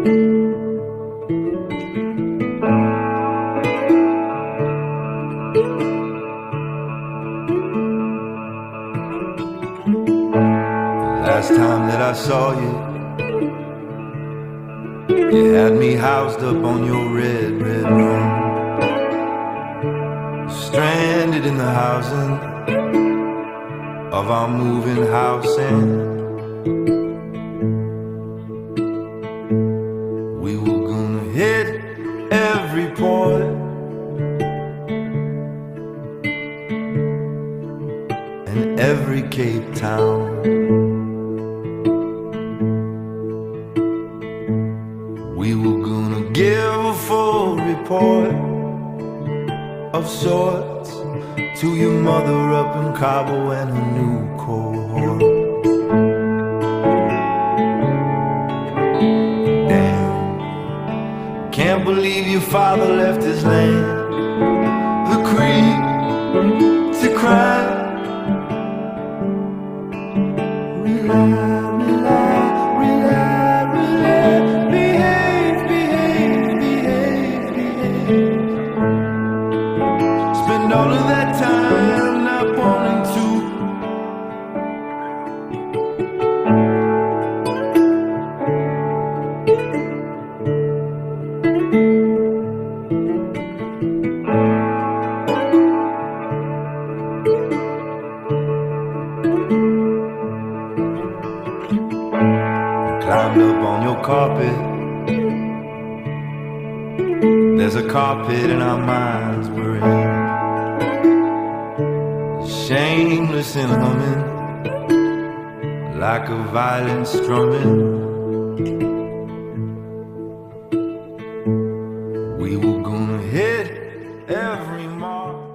Last time that I saw you, you had me housed up on your red, red room. Stranded in the housing of our moving house, and And every Cape Town. We were gonna give a full report of sorts to your mother up in Cabo and her new cohort. Damn, can't believe your father left his land, the creek to cry. All of that time not wanting to. Climbed up on your carpet. There's a carpet in our minds we're in. Shameless and humming like a violin strumming. We were gonna hit every mark.